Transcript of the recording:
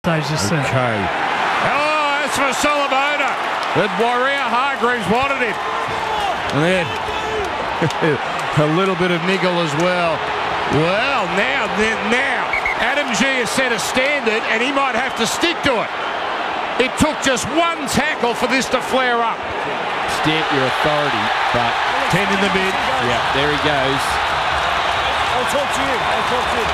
stage just season. Okay. Oh, that's for Solomona. That Waerea Hargreaves wanted it. And then a little bit of niggle as well. Well, now, now, Adam Gee has set a standard and he might have to stick to it. It took just one tackle for this to flare up. Stamp your authority, but 10 in the mid. yeah, there he goes. I'll talk to you. I'll talk to you.